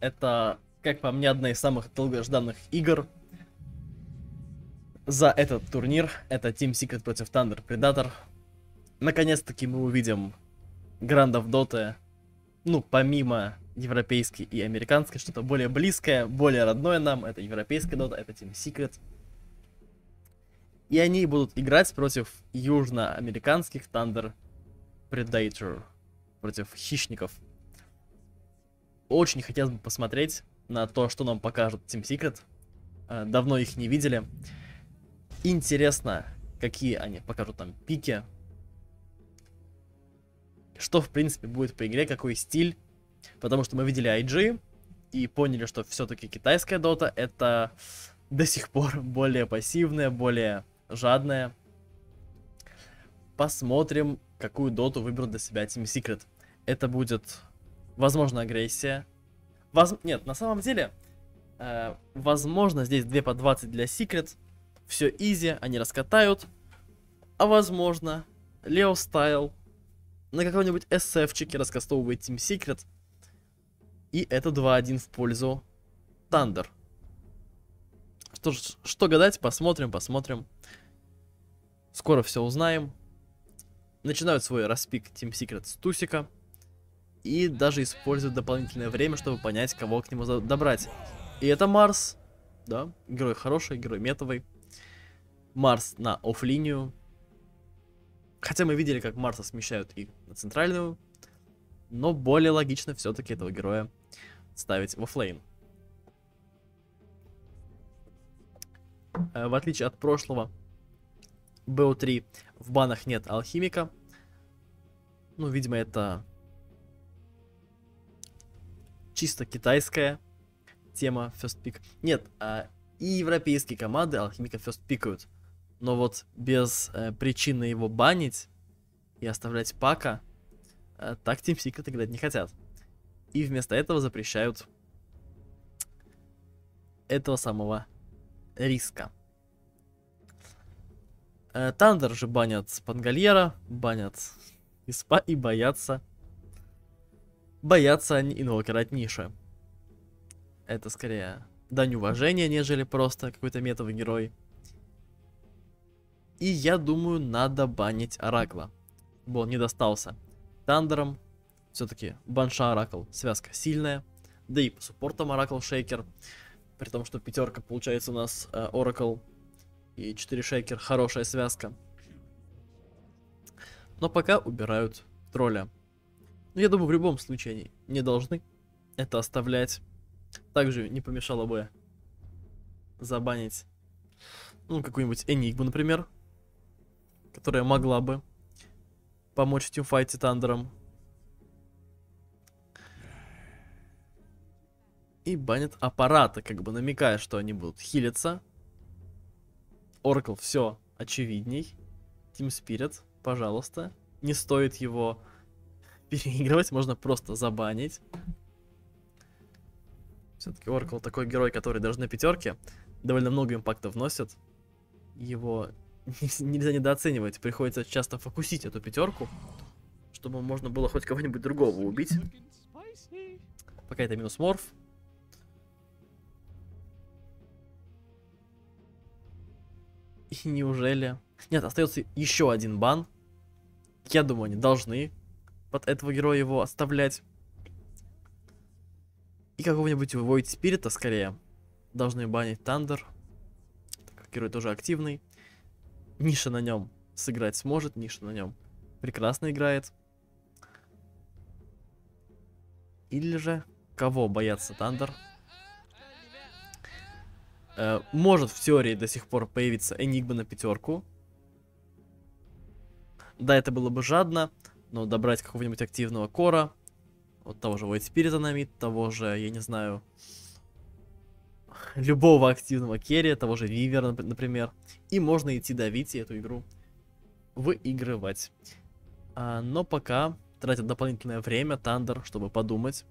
Это, как по мне, одна из самых долгожданных игр за этот турнир. Это Team Secret против Thunder Predator. Наконец-таки мы увидим грандов Доты, ну, помимо европейской и американской, что-то более близкое, более родное нам. Это европейская Дота, это Team Secret. И они будут играть против южноамериканских Thunder Predator. Против хищников. Очень хотелось бы посмотреть на то, что нам покажет Team Secret. Э, давно их не видели. Интересно, какие они покажут там пики. Что, в принципе, будет по игре, какой стиль. Потому что мы видели IG и поняли, что все-таки китайская дота это до сих пор более пассивная, более жадная. Посмотрим, какую доту выберут для себя Team Secret. Это будет, возможно, агрессия. Воз... Нет, на самом деле, э, возможно, здесь 2 по 20 для Secret. Все изи, они раскатают. А возможно, Лео Стайл на каком-нибудь SF-чике раскастовывает Team Secret. И это 2-1 в пользу Thunder. Что, что гадать, посмотрим, посмотрим. Скоро все узнаем. Начинают свой распик Team Secret с Тусика. И даже используют дополнительное время, чтобы понять, кого к нему добрать. И это Марс. Да, герой хороший, герой метовый. Марс на офф-линию. Хотя мы видели, как Марса смещают и на центральную. Но более логично все-таки этого героя ставить в оффлейн. Э, в отличие от прошлого, BO3 в банах нет алхимика. Ну, видимо, это чисто китайская тема First Pick. Нет, а и европейские команды алхимика First пикают. Но вот без э, причины его банить и оставлять пака, э, так Team Secret играть не хотят. И вместо этого запрещают этого самого риска. Э, Thunder же банят Pangolier а, банят Wisp а и боятся. Боятся они Invoker а от Ниши. Это скорее дань уважения, нежели просто какой-то метовый герой. И я думаю, надо банить Oracle а. Дабы он не достался Thunder ом. Все-таки Банша Oracle связка сильная. Да и по support ам Oracle Shaker. При том, что пятерка получается у нас Oracle и 4 Shaker хорошая связка. Но пока убирают тролля. Но я думаю, в любом случае они не должны это оставлять. Также не помешало бы забанить, ну, какую-нибудь Энигму, например которая могла бы помочь в teamfight е Thunder ом. И банят аппараты, как бы намекая, что они будут хилиться. Оракл все очевидней. Team Spirit, пожалуйста. Не стоит его переигрывать, можно просто забанить. Все-таки Оракл такой герой, который даже на пятерке довольно много импакта вносит. Его нельзя недооценивать. Приходится часто фокусить эту пятерку, чтобы можно было хоть кого-нибудь другого убить. Пока это минус морф. И неужели... Нет, остается еще один бан. Я думаю, они должны под этого героя его оставлять. И какого-нибудь Void Спирита скорее должны банить Тандер. Герой тоже активный. Ниша на нем сыграть сможет, Ниша на нем прекрасно играет. Или же кого боятся Thunder? Э, может в теории до сих пор появиться Энигма на пятерку. Да, это было бы жадно, но добрать какого-нибудь активного core а, вот того же Void Spirit Dynamite, того же, я не знаю, любого активного carry, того же Weaver а, например. И можно идти давить и эту игру выигрывать. А, но пока тратят дополнительное время Тандер, чтобы подумать,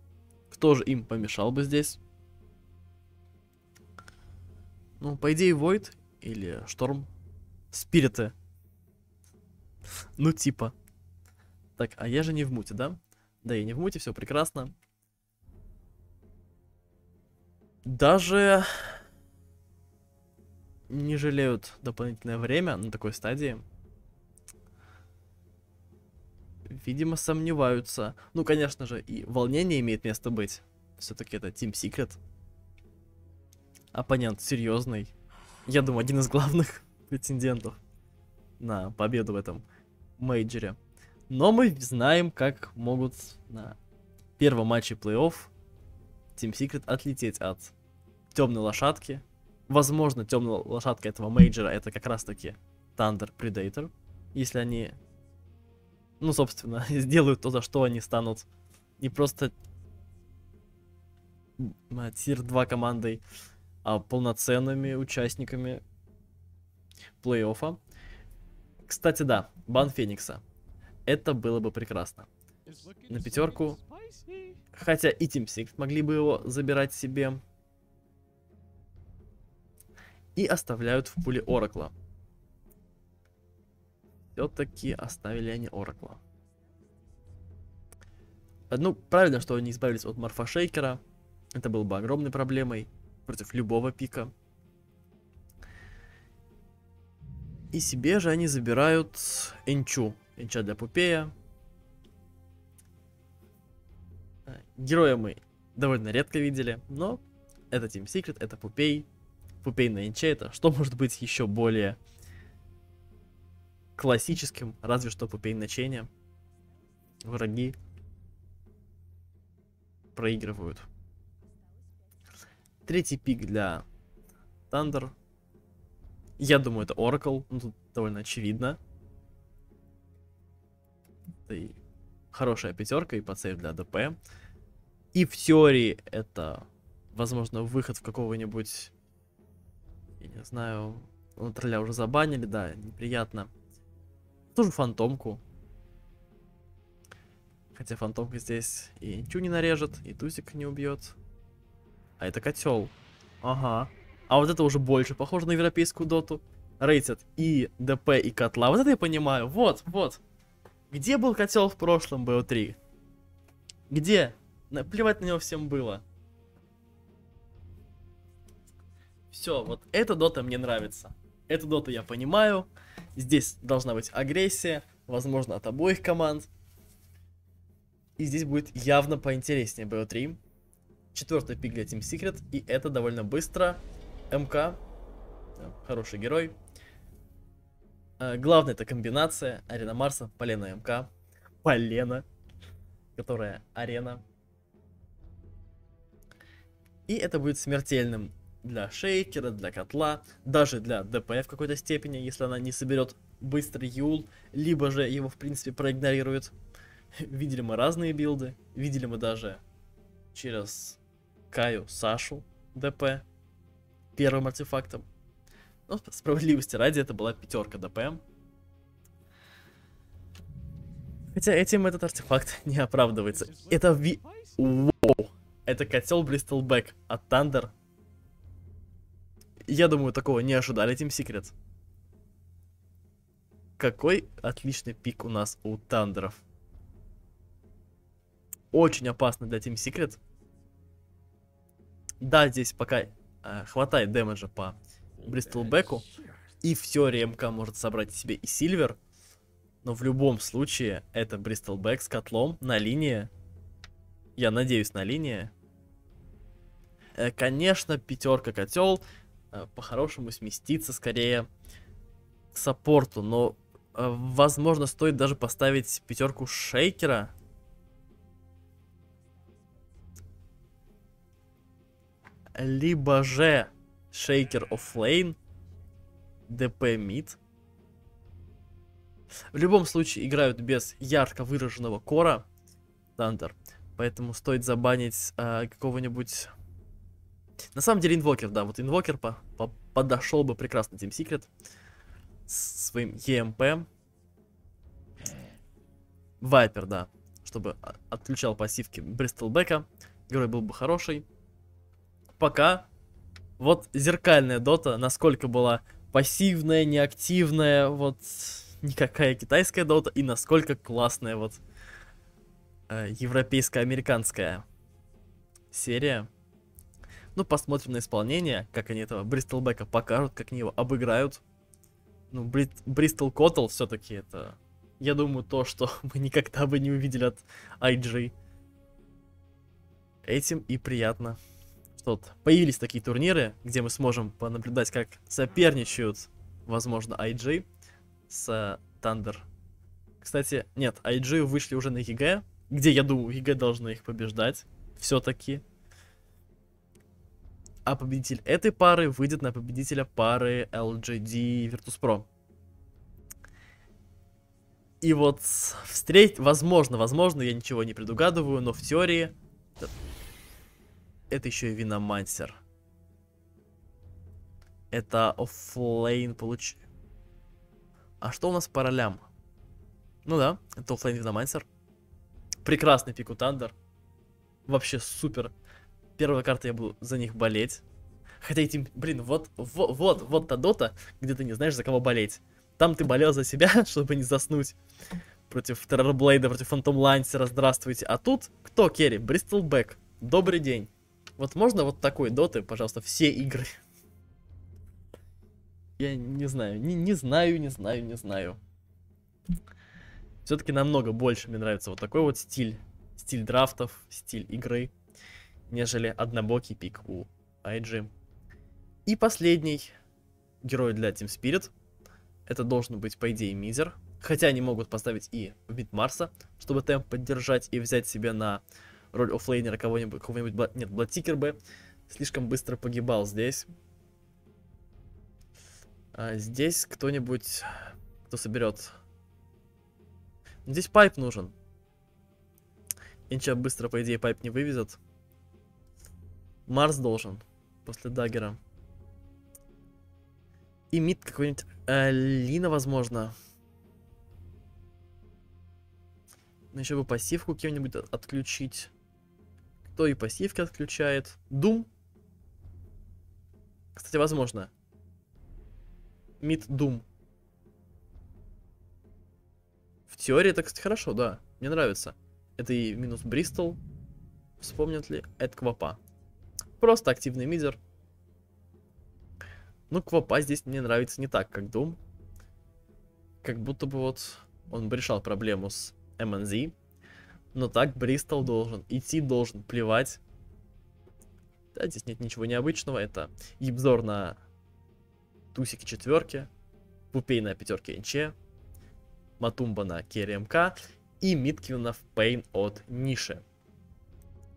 кто же им помешал бы здесь. Ну, по идее, Void или Шторм. Спириты. Ну, типа. Так, а я же не в муте, да? Да, я не в муте, все прекрасно. даже не жалеют дополнительное время на такой стадии. Видимо, сомневаются. Ну, конечно же, и волнение имеет место быть. Все-таки это Team Secret. Оппонент серьезный. Я думаю, один из главных претендентов на победу в этом мейджоре. Но мы знаем, как могут на первом матче плей-офф Team Secret отлететь от темной лошадки. Возможно, темная лошадка этого major а это как раз таки Thunder Predator. Если они, ну, собственно, сделают то, за что они станут не просто tier 2 командой, а полноценными участниками плей-оффа. Кстати, да, бан Феникса. Это было бы прекрасно. На пятерку. Хотя и Team Six могли бы его забирать себе. И оставляют в пуле Оракла. Все-таки оставили они Оракла. Ну, правильно, что они избавились от Морфошейкера. Это было бы огромной проблемой против любого пика. И себе же они забирают Ench у. Ench а для Puppey. Э, героя мы довольно редко видели, но это Team Secret, это Puppey. Puppey на Ench е, это что может быть еще более классическим, разве что Puppey на Chen е. Враги проигрывают. Третий пик для Thunder. Я думаю, это Oracle. Ну, тут довольно очевидно. И хорошая пятерка и подсейв для ДП. И в теории это, возможно, выход в какого-нибудь... Я не знаю... Ну, тролля уже забанили, да, неприятно. Тоже фантомку. Хотя фантомка здесь и ничего не нарежет, и тузик не убьет. А это котел. Ага. А вот это уже больше похоже на европейскую доту. Рейтят и ДП, и котла. Вот это я понимаю. Вот, вот. Где был котел в прошлом БО3? Где? Плевать на него всем было. Все, вот эта дота мне нравится. Эту доту я понимаю. Здесь должна быть агрессия, возможно, от обоих команд. И здесь будет явно поинтереснее БО3. Четвертый пик для Team Secret, и это довольно быстро. МК. Хороший герой. Э, главное это комбинация. Арена Марса, Полена МК. Полена. Которая арена. И это будет смертельным для шейкера, для котла, даже для ДП в какой-то степени, если она не соберет быстрый юл, либо же его в принципе проигнорирует. Видели мы разные билды, видели мы даже через Каю, Сашу, ДП, первым артефактом. Но справедливости ради, это была пятерка ДПМ. Хотя этим этот артефакт не оправдывается. Это ви... Воу! Это котел Бристлбэк от Thunder. Я думаю, такого не ожидали Team Secret. Какой отличный пик у нас у Тандеров. Очень опасно для Team Secret. Да, здесь пока э, хватает дэмэджа по Бристлбеку. И в теории МК может собрать себе и Сильвер. Но в любом случае, это Бристлбек с котлом на линии. Я надеюсь, на линии. Э, конечно, пятерка котел э, по-хорошему сместится скорее к саппорту. Но, э, возможно, стоит даже поставить пятерку шейкера либо же Of Lane, DP Mid. В любом случае играют без ярко выраженного кора Thunder, поэтому стоит забанить э, какого-нибудь... На самом деле инвокер, да, вот инвокер по по подошел бы прекрасно Team Secret с своим EMP. Вайпер, да, чтобы отключал пассивки Бристлбека. Герой был бы хороший пока вот зеркальная дота, насколько была пассивная, неактивная, вот никакая китайская дота, и насколько классная вот э, европейско-американская серия. Ну, посмотрим на исполнение, как они этого Бристолбека покажут, как они его обыграют. Ну, Бри Бристол Коттл все-таки это, я думаю, то, что мы никогда бы не увидели от IG. Этим и приятно. Что вот появились такие турниры, где мы сможем понаблюдать, как соперничают, возможно, IG с Thunder. Кстати, нет, IG вышли уже на EG, где, я думаю, EG должны их побеждать. Все-таки. А победитель этой пары выйдет на победителя пары LGD Virtus.pro. И вот встретить, возможно, возможно, я ничего не предугадываю, но в теории это еще и Venomancer. Это offlane получ... А что у нас по ролям? Ну да, это offlane Venomancer. Прекрасный пик у Thunder. Вообще супер. Первая карта я буду за них болеть. Хотя эти, блин, вот, вот, вот, вот та дота, где ты не знаешь, за кого болеть. Там ты болел за себя, чтобы не заснуть. Против Terrorblade а, против Phantom Lancer а, здравствуйте. А тут кто carry? Bristleback. Добрый день. Вот можно вот такой доты, пожалуйста, все игры? Я не знаю, не, не знаю, не знаю, не знаю. Все-таки намного больше мне нравится вот такой вот стиль. Стиль драфтов, стиль игры, нежели однобокий пик у IG. И последний герой для Team Spirit. Это должен быть, по идее, Мизер. Хотя они могут поставить и вид Марса, чтобы темп поддержать и взять себе на роль offlaner а кого-нибудь, кого-нибудь, нет, Bloodseeker бы слишком быстро погибал здесь. А здесь кто-нибудь, кто соберет... Здесь pipe нужен. Ench а быстро, по идее, pipe не вывезет. Mars должен после dagger а. И mid какой-нибудь... Э, Lina, возможно. Ну, еще бы пассивку кем-нибудь отключить кто и пассивки отключает. Doom. Кстати, возможно. Мид Doom. В теории это, кстати, хорошо, да. Мне нравится. Это и минус Бристол. Вспомнят ли? Это Квапа. Просто активный мидер. Ну, Квапа здесь мне нравится не так, как Doom. Как будто бы вот он бы решал проблему с MNZ. Но так Бристл должен. Идти должен, плевать. Да, здесь нет ничего необычного. Это Япзор на тусике четверки. Пупей на пятерке Энч. Матумба на carry МК. И мид Queen of Pain от Ниши.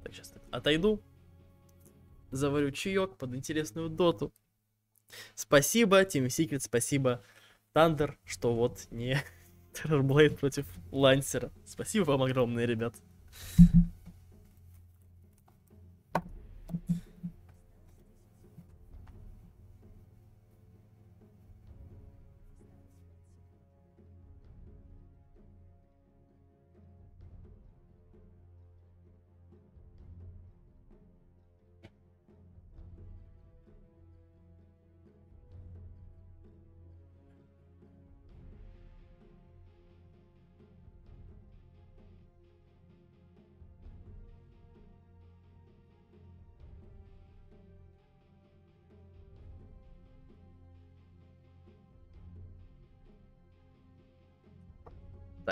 Так, сейчас отойду. Заварю чаек под интересную доту. Спасибо, Team Secret, спасибо, Тандер, что вот не Террорблейд против Лансера. Спасибо вам огромное, ребят.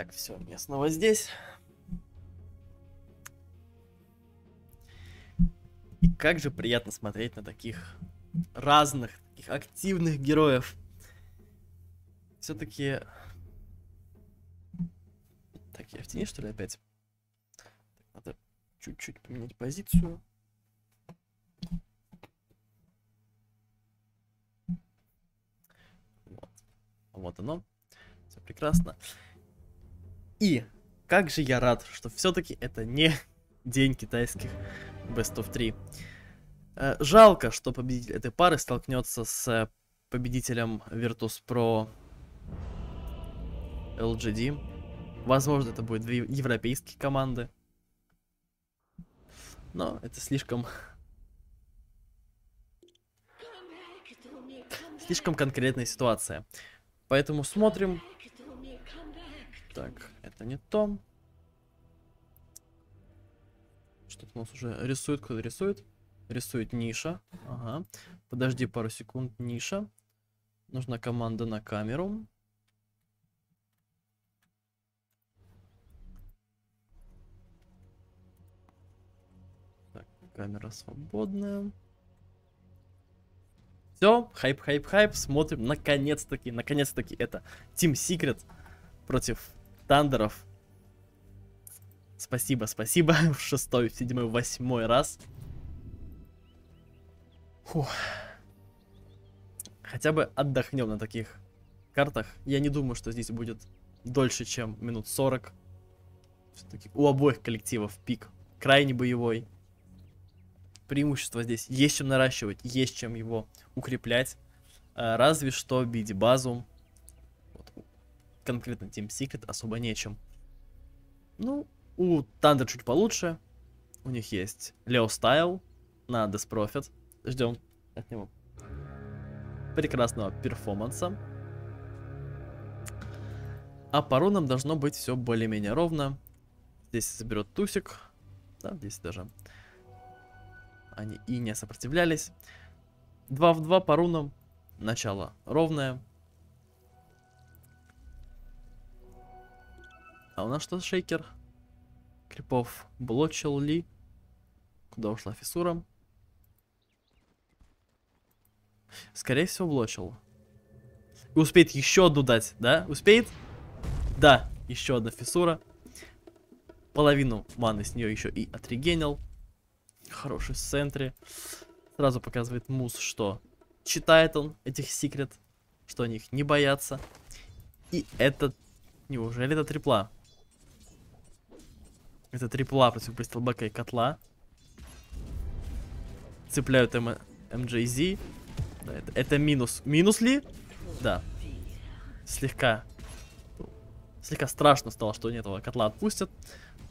Так, все, я снова здесь. И как же приятно смотреть на таких разных, таких активных героев. Все-таки... Так, я в тени, что ли, опять? Надо чуть-чуть поменять позицию. Вот. Вот оно. Все прекрасно. И как же я рад, что все-таки это не день китайских Best of 3. Э, жалко, что победитель этой пары столкнется с победителем Virtus Pro LGD. Возможно, это будет две европейские команды. Но это слишком... Слишком конкретная ситуация. Поэтому смотрим, так, это не то. Что-то у нас уже рисует, кто-то рисует. рисует Ниша. Ага. Подожди пару секунд, Ниша. Нужна команда на камеру. Так, камера свободная. Все, хайп, хайп, хайп. Смотрим. Наконец-таки, наконец-таки это Team Secret против Тандеров. Спасибо, спасибо. В шестой, в седьмой, восьмой раз. Фух. Хотя бы отдохнем на таких картах. Я не думаю, что здесь будет дольше, чем минут 40. Все-таки у обоих коллективов пик крайне боевой. Преимущество здесь есть чем наращивать, есть чем его укреплять. А, разве что бить базу. Конкретно Team Secret особо нечем. Ну, у Thunder чуть получше. У них есть Leo Style на Death Profit. Ждем от него прекрасного перформанса. А по рунам должно быть все более-менее ровно. Здесь заберет тусик. Да, здесь даже. Они и не сопротивлялись. 2 в 2 по рунам. Начало ровное. А у нас что, шейкер? Крипов блочил ли? Куда ушла фиссура? Скорее всего, блочил. И успеет еще одну дать, да? Успеет? Да, еще одна фиссура. Половину маны с нее еще и отрегенил. Хороший в центре. Сразу показывает Мус, что читает он этих секрет, что они их не боятся. И это... Неужели это трипла? Это трипла против Бристлбека и Котла. Цепляют MNZ. Да, это, это минус. Минус ли? Да. Слегка. Слегка страшно стало, что они этого котла отпустят.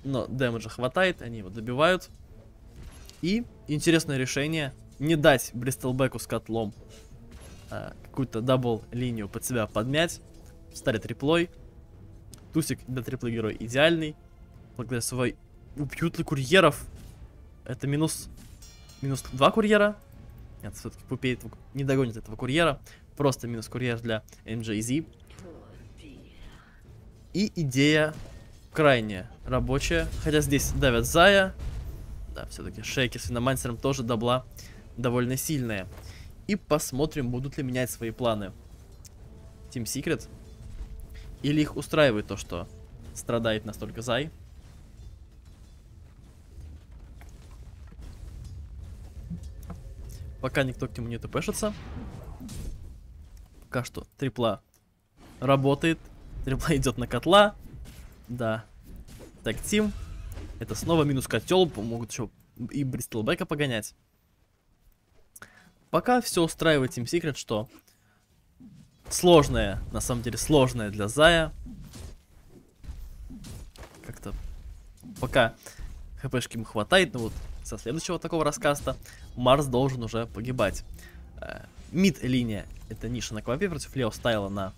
Но дэмэджа хватает, они его добивают. И интересное решение. Не дать Бристлбеку с котлом а, какую-то double линию под себя подмять. Стоит триплой. Тусик для триплы герой идеальный. Благодаря своей... Убьют ли курьеров? Это минус... Минус два курьера. Нет, все-таки Пупей не догонит этого курьера. Просто минус курьер для MNZ. И идея крайне рабочая. Хотя здесь давят Зая. Да, все-таки Шейкер с Веномансером тоже дабла довольно сильная. И посмотрим, будут ли менять свои планы. Team Secret. Или их устраивает то, что страдает настолько Зай. Пока никто к нему не тпшится. Пока что трипла работает. Трипла идет на котла. Да. Так, Тим. Это снова минус котел. Могут еще и Бристлбека погонять. Пока все устраивает Team Secret, что сложное, на самом деле сложное для Зая. Как-то пока хпшки ему хватает, но вот со следующего такого раскаста Марс должен уже погибать. Э, мид-линия это ниша на квапе против Лео Стайла на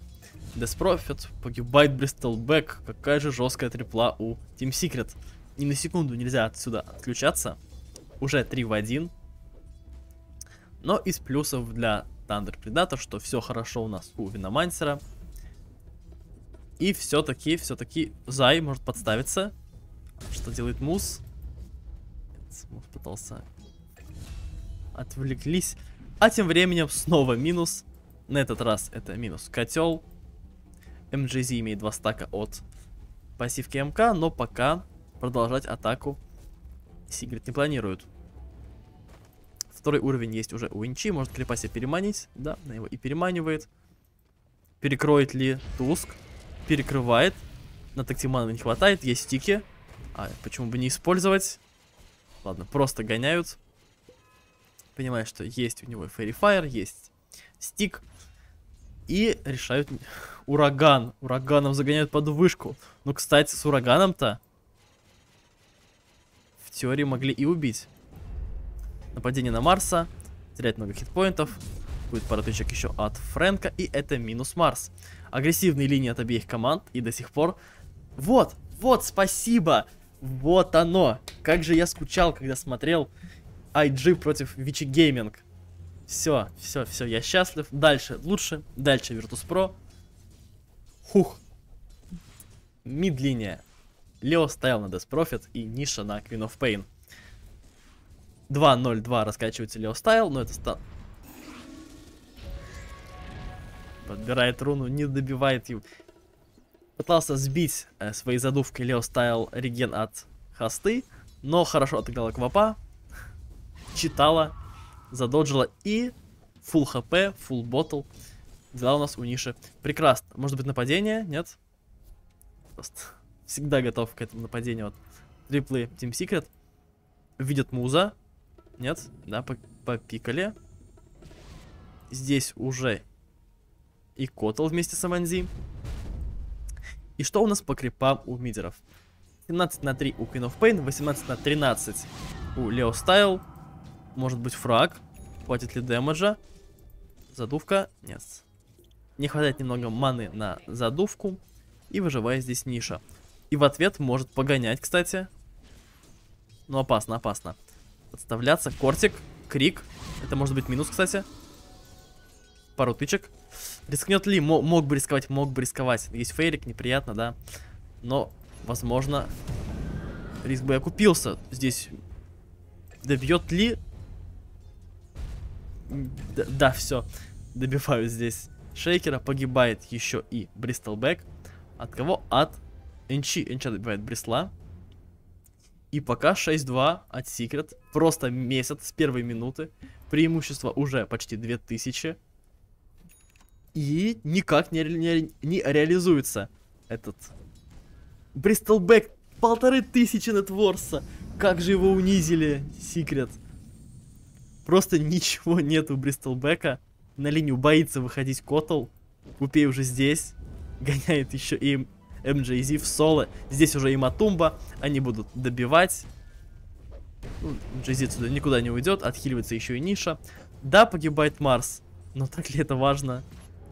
Death Profit. Погибает Бристол Бэк. Какая же жесткая трипла у Team Secret. Ни на секунду нельзя отсюда отключаться. Уже 3 в 1. Но из плюсов для Thunder Predator, что все хорошо у нас у Виномансера. И все-таки, все-таки Зай может подставиться. Что делает Мус? Мус пытался отвлеклись. А тем временем снова минус. На этот раз это минус котел. MGZ имеет два стака от пассивки МК, но пока продолжать атаку Сигрид не планирует. Второй уровень есть уже у Инчи, может крипа себе переманить. Да, на его и переманивает. Перекроет ли Туск? Перекрывает. На Тактимана не хватает, есть стики. А почему бы не использовать? Ладно, просто гоняют понимает, что есть у него Fairy Fire, есть стик. И решают ураган. Ураганом загоняют под вышку. Ну, кстати, с ураганом-то в теории могли и убить. Нападение на Марса. Теряет много хитпоинтов. Будет пара тычек еще от Фрэнка. И это минус Марс. Агрессивные линии от обеих команд. И до сих пор... Вот, вот, спасибо. Вот оно. Как же я скучал, когда смотрел IG против Вичи Гейминг. Все, все, все, я счастлив. Дальше лучше. Дальше Virtus.pro. Хух. Мид-линия. Лео стоял на Death Profit и Ниша на Queen of Pain. 2-0-2 раскачивается Лео Стайл, но это стан... Подбирает руну, не добивает его. Пытался сбить э, своей задувкой Лео Стайл реген от хосты, но хорошо отыграла Квапа, читала, задоджила и full хп, full ботл. Дела у нас у Ниши. Прекрасно. Может быть нападение? Нет? Просто всегда готов к этому нападению. Вот. Триплы Team Secret. Видят Муза. Нет? Да, попикали. Здесь уже и Котл вместе с Аманзи. И что у нас по крипам у мидеров? 17 на 3 у Queen of Pain, 18 на 13 у Лео Стайл. Может быть фраг. Хватит ли дэмэджа? Задувка? Нет. Не хватает немного маны на задувку. И выживает здесь ниша. И в ответ может погонять, кстати. Но опасно, опасно. Подставляться. Кортик. Крик. Это может быть минус, кстати. Пару тычек. Рискнет ли? М мог бы рисковать, мог бы рисковать. Есть фейрик, неприятно, да. Но, возможно, риск бы окупился. Здесь добьет ли? Да, да все. Добиваю здесь шейкера. Погибает еще и Бристолбэк. От кого? От Энчи. Энча добивает Брисла. И пока 6-2 от Секрет. Просто месяц с первой минуты. Преимущество уже почти 2000. И никак не, не, не реализуется этот Бристолбэк. Полторы тысячи нетворса. Как же его унизили, Секрет. Просто ничего нет у Бристолбека. На линию боится выходить Котл. Купей уже здесь. Гоняет еще и MJZ в соло. Здесь уже и Матумба. Они будут добивать. Ну, MJZ отсюда никуда не уйдет. Отхиливается еще и Ниша. Да, погибает Марс. Но так ли это важно,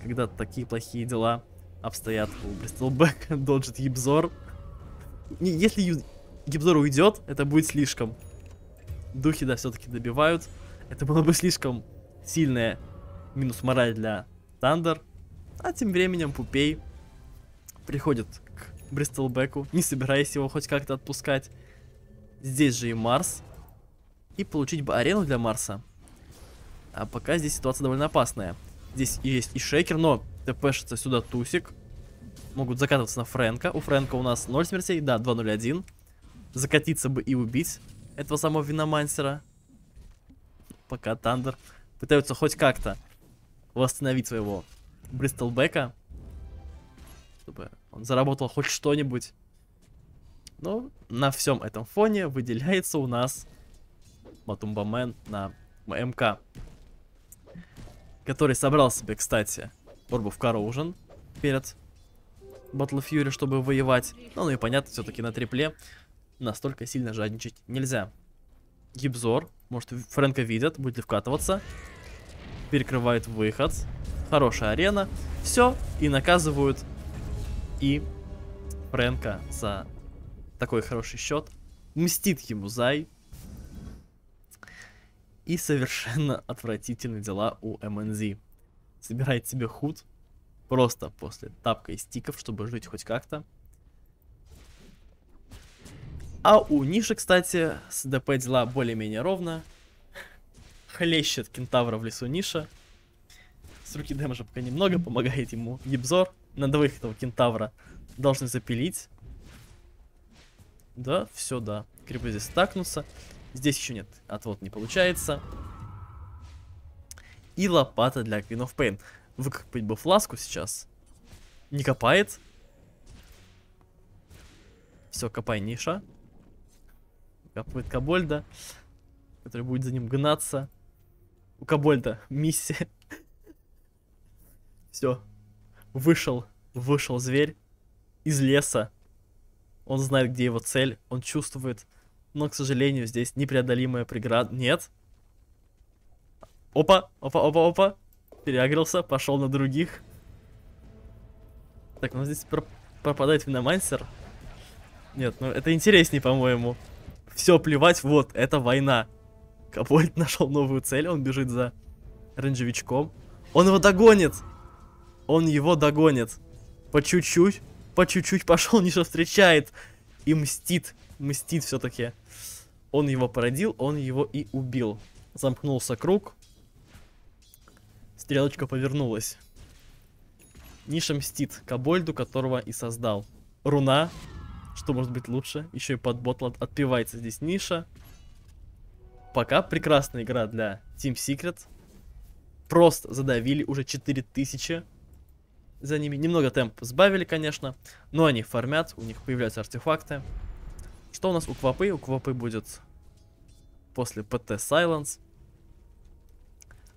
когда такие плохие дела обстоят у Бристлбека, доджит Япзор. Если Япзор уйдет, это будет слишком. Духи, да, все-таки добивают. Это было бы слишком сильная минус мораль для Тандер. А тем временем Пупей приходит к Бристлбеку, не собираясь его хоть как-то отпускать. Здесь же и Марс. И получить бы арену для Марса. А пока здесь ситуация довольно опасная. Здесь есть и Шейкер, но тпшится сюда Тусик. Могут закатываться на Фрэнка. У Фрэнка у нас 0 смертей, да, 2-0-1. Закатиться бы и убить этого самого Веномансера. Пока Тандер пытаются хоть как-то восстановить своего Бристлбека. Чтобы он заработал хоть что-нибудь. Но на всем этом фоне выделяется у нас Матумбамен на МК. Который собрал себе, кстати, Орбу в Корроужен перед Battle Fury, чтобы воевать. Ну, ну и понятно, все-таки на трипле настолько сильно жадничать нельзя. Гибзор. Может, Фрэнка видят, будет ли вкатываться. Перекрывает выход. Хорошая арена. Все, и наказывают и Фрэнка за такой хороший счет. Мстит ему Зай. И совершенно отвратительные дела у МНЗ. Собирает себе худ. Просто после тапка и стиков, чтобы жить хоть как-то. А у Ниши, кстати, с ДП дела более-менее ровно. Хлещет кентавра в лесу Ниша. С руки дэмэджа пока немного, помогает ему Гибзор. На двоих этого кентавра должны запилить. Да, все, да. Крипы здесь стакнутся. Здесь еще нет. Отвод не получается. И лопата для Queen of Pain. Выкопать бы фласку сейчас. Не копает. Все, копай ниша. Копает Кабольда. Который будет за ним гнаться. У Кабольда миссия. Все. Вышел. Вышел зверь. Из леса. Он знает, где его цель. Он чувствует. Но, к сожалению, здесь непреодолимая преграда. Нет. Опа, опа, опа, опа. Переагрился, пошел на других. Так, ну здесь про пропадает виномансер. Нет, ну это интереснее, по-моему. Все, плевать, вот, это война. Кобольд нашел новую цель, он бежит за рейнджевичком. Он его догонит! Он его догонит. По чуть-чуть, по чуть-чуть пошел, Ниша встречает. И мстит, мстит все-таки. Он его породил, он его и убил. Замкнулся круг. Стрелочка повернулась. Ниша мстит Кобольду, которого и создал. Руна. Что может быть лучше? Еще и под ботл отпивается здесь Ниша. Пока прекрасная игра для Team Secret. Просто задавили уже 4000 за ними. Немного темп сбавили, конечно, но они формят, у них появляются артефакты. Что у нас у Квапы? У Квапы будет после ПТ Silence.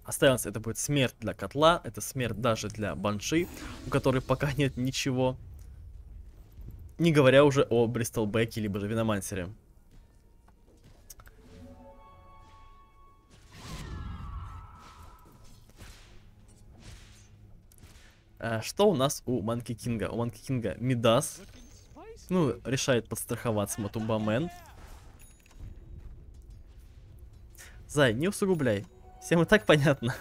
А Silence это будет смерть для котла, это смерть даже для банши, у которой пока нет ничего. Не говоря уже о Бристол Бэке, либо же Виномансере. А, что у нас у Манки Кинга? У Манки Кинга Мидас. Ну, решает подстраховаться Матумбамен. Зай, не усугубляй. Всем и так понятно.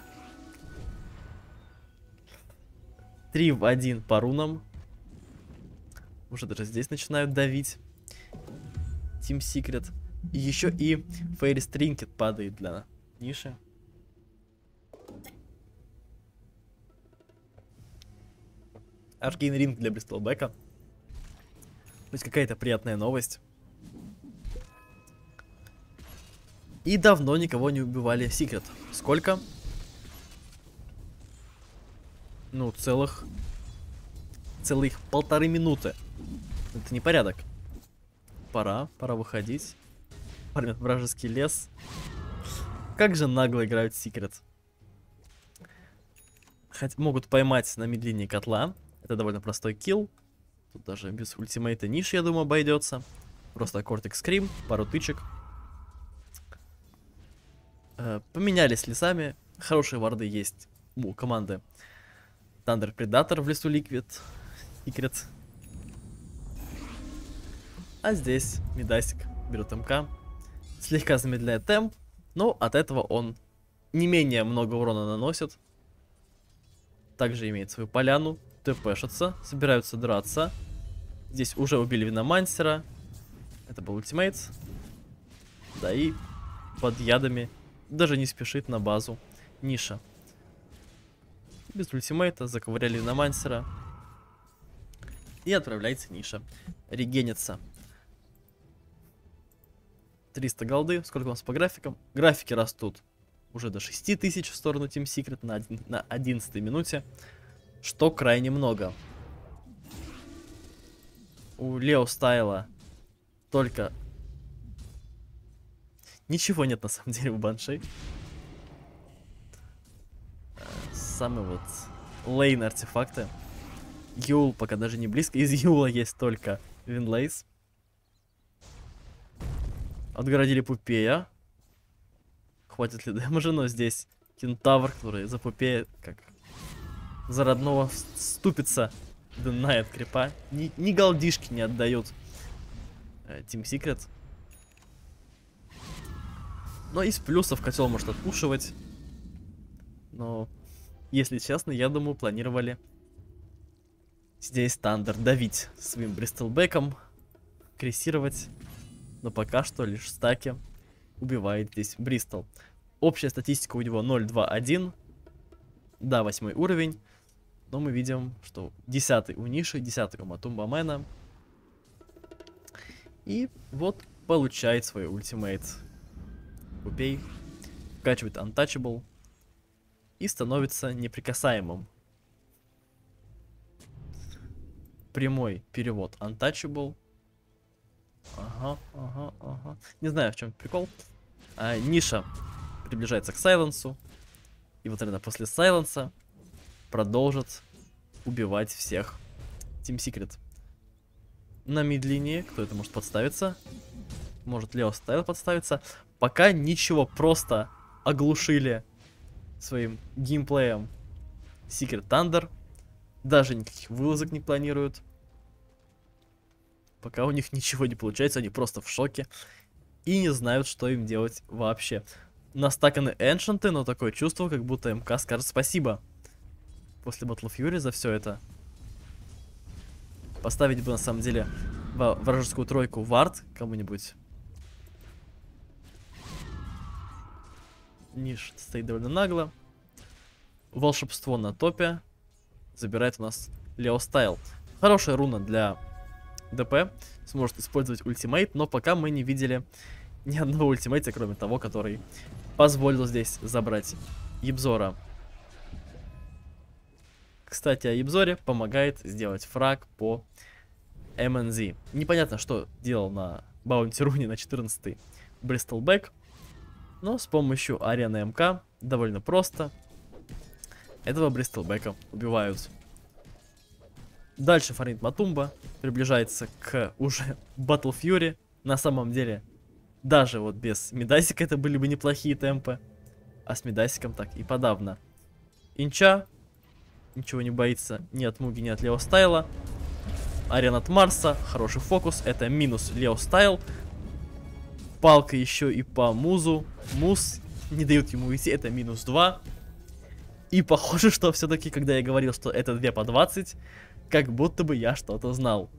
3 в 1 по рунам. Уже даже здесь начинают давить. Secret. И еще и Фейри Стринкет падает для ниши. Аркейн Ринг для Бристолбека. То есть какая-то приятная новость. И давно никого не убивали Секрет. Сколько? Ну, целых... Целых полторы минуты. Это не порядок. Пора, пора выходить. Фармят вражеский лес. Как же нагло играют Секрет. Хоть могут поймать на медленнее котла. Это довольно простой килл. Тут даже без ультимейта ниш, я думаю, обойдется. Просто Кортик Скрим, пару тычек. Э, поменялись лесами. Хорошие варды есть у команды. Thunder Predator в лесу Liquid. Secret. А здесь Медасик берет МК. Слегка замедляет темп, но от этого он не менее много урона наносит. Также имеет свою поляну, ТПшатся, собираются драться. Здесь уже убили Виномансера. Это был ультимейт. Да и под ядами даже не спешит на базу. Ниша. Без ультимейта заковыряли Виномансера. И отправляется Ниша. Регенится. 300 голды. Сколько у нас по графикам? Графики растут уже до 6000 в сторону Team Secret на, один, на 11 минуте что крайне много. У Лео Стайла только... Ничего нет на самом деле у Баншей. Э, самые вот лейн артефакты. Юл пока даже не близко. Из Юла есть только Винлейс. Отгородили Пупея. Хватит ли дэмэджа, но здесь Кентавр, который за Пупея как за родного ступится Денайт крипа. Ни, ни голдишки не отдают Team Secret. Но из плюсов котел может отпушивать. Но, если честно, я думаю, планировали здесь Тандер давить своим Бристолбеком, крессировать. Но пока что лишь стаки убивает здесь Бристол. Общая статистика у него 0-2-1. Да, восьмой уровень. Но мы видим, что 10 у Ниши, 10 у Матумбамена. И вот получает свой ультимейт. Купей. Вкачивает Untouchable. И становится неприкасаемым. Прямой перевод Untouchable. Ага, ага, ага. Не знаю, в чем прикол. А, Ниша приближается к Сайленсу. И вот, наверное, после Сайленса продолжат убивать всех. Team Secret. На мидлине, кто это может подставиться? Может Лео Стайл подставиться? Пока ничего, просто оглушили своим геймплеем Secret Thunder. Даже никаких вылазок не планируют. Пока у них ничего не получается, они просто в шоке. И не знают, что им делать вообще. настаканы эншенты, но такое чувство, как будто МК скажет спасибо. После Battle Fury за все это. Поставить бы на самом деле вражескую тройку вард кому-нибудь. Ниш стоит довольно нагло. Волшебство на топе. Забирает у нас Лео Стайл. Хорошая руна для ДП. Сможет использовать ультимейт, но пока мы не видели ни одного ультимейта, кроме того, который позволил здесь забрать Ебзора. Кстати, о Ебзоре помогает сделать фраг по МНЗ. Непонятно, что делал на Баунти Руне на 14 Бристолбэк, но с помощью арены МК довольно просто этого Бристолбека убивают. Дальше фармит Матумба, приближается к уже Battle Fury. На самом деле, даже вот без Медасика это были бы неплохие темпы. А с Медасиком так и подавно. Инча, ничего не боится ни от Муги, ни от Лео Стайла. Арена от Марса, хороший фокус, это минус Лео Стайл. Палка еще и по Музу. Муз не дают ему уйти, это минус 2. И похоже, что все-таки, когда я говорил, что это 2 по 20, как будто бы я что-то знал.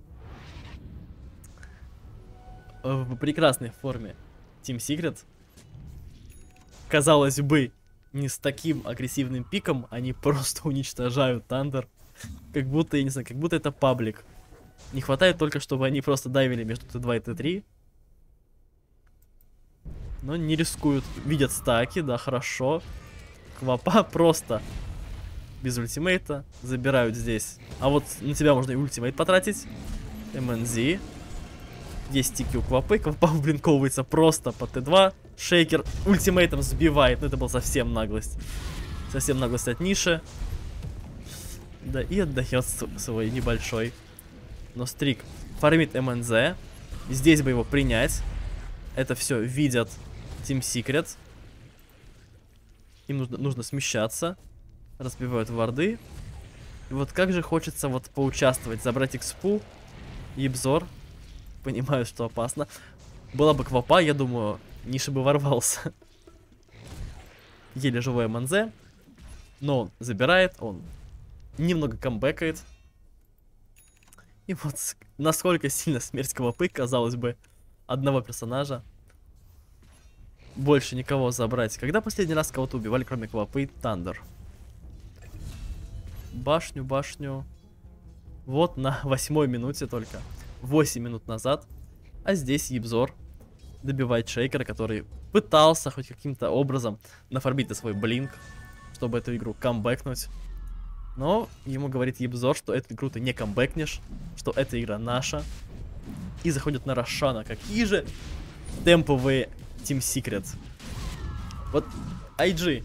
В прекрасной форме Team Secret. Казалось бы, не с таким агрессивным пиком они просто уничтожают Тандер. Как будто, я не знаю, как будто это паблик. Не хватает только, чтобы они просто дайвили между Т2 и Т3. Но не рискуют. Видят стаки, да, хорошо. Квапа просто без ультимейта забирают здесь. А вот на тебя можно и ультимейт потратить. МНЗ. Есть стики у Квапы. Квапа блинковывается просто по Т2. Шейкер ультимейтом сбивает. Ну это был совсем наглость. Совсем наглость от Ниши. Да и отдает свой небольшой. Но Стрик фармит МНЗ. Здесь бы его принять. Это все видят Team Secret. Им нужно, нужно смещаться. Разбивают варды. И вот как же хочется вот поучаствовать, забрать экспу. И обзор. Понимаю, что опасно. Была бы квапа, я думаю, Ниша бы ворвался. Еле живое Манзе. Но он забирает, он немного камбэкает. И вот насколько сильно смерть Квапы, казалось бы, одного персонажа больше никого забрать. Когда последний раз кого-то убивали, кроме Квапы, Тандер? Башню, башню. Вот на восьмой минуте только. 8 минут назад. А здесь Ебзор добивает Шейкера, который пытался хоть каким-то образом нафармить на свой блинк, чтобы эту игру камбэкнуть. Но ему говорит Ебзор, что эту игру ты не камбэкнешь, что эта игра наша. И заходит на Рошана. Какие же темповые Team Secret. Вот IG.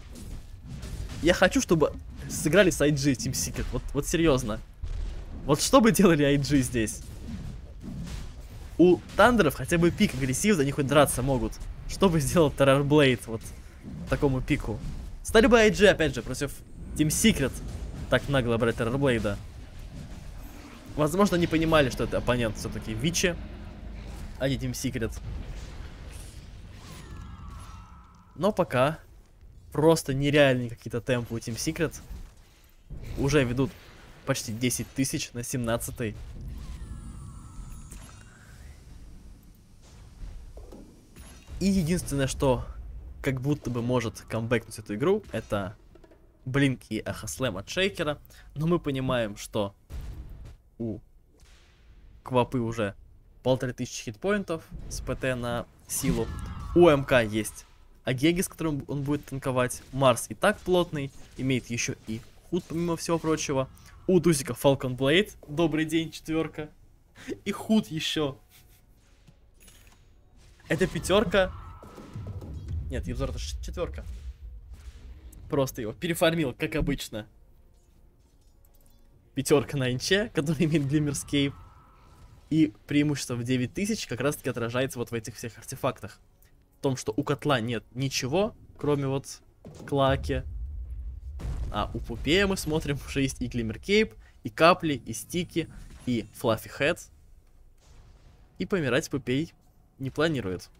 Я хочу, чтобы сыграли с IG Team Secret. Вот, вот серьезно. Вот что бы делали IG здесь? У Тандеров хотя бы пик агрессивный, они хоть драться могут. Что бы сделал Terrorblade вот такому пику? Стали бы IG, опять же, против Team Secret так нагло брать Terrorblade. Возможно, не понимали, что это оппонент все-таки Вичи, а не Team Secret. Но пока просто нереальные какие-то темпы у Team Secret. Уже ведут почти 10 тысяч на 17 -й. И единственное, что как будто бы может камбэкнуть эту игру, это Блинк и Ахаслэм от Шейкера. Но мы понимаем, что у Квапы уже полторы тысячи хитпоинтов с ПТ на силу. У МК есть а Геги, с которым он будет танковать, Марс и так плотный, имеет еще и худ, помимо всего прочего. У Тусика Falcon Blade, добрый день, четверка. И худ еще. Это пятерка. Нет, Евзор это четверка. Просто его переформил, как обычно. Пятерка на инче, который имеет Глиммерскейп. И преимущество в 9000 как раз таки отражается вот в этих всех артефактах в том, что у котла нет ничего, кроме вот клаки. А у Пупея мы смотрим, уже и Глиммер Кейп, и капли, и стики, и Флаффи Хэт. И помирать Пупей не планирует.